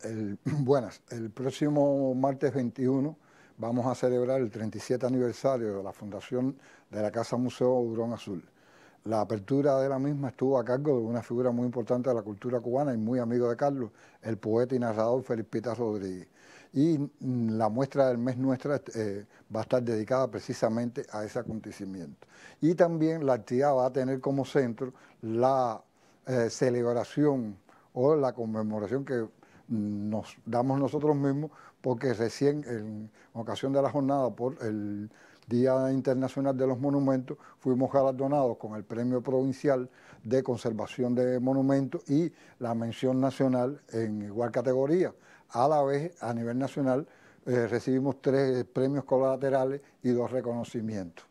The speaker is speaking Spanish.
buenas, el próximo martes 21 vamos a celebrar el 37 aniversario de la fundación de la Casa Museo Hurón Azul. La apertura de la misma estuvo a cargo de una figura muy importante de la cultura cubana y muy amigo de Carlos, el poeta y narrador Felipita Rodríguez. Y mm, la muestra del mes nuestra eh, va a estar dedicada precisamente a ese acontecimiento. Y también la actividad va a tener como centro la eh, celebración o la conmemoración que nos damos nosotros mismos, porque recién en ocasión de la jornada por el Día Internacional de los Monumentos fuimos galardonados con el Premio Provincial de Conservación de Monumentos y la mención nacional en igual categoría. A la vez, a nivel nacional, eh, recibimos tres premios colaterales y dos reconocimientos.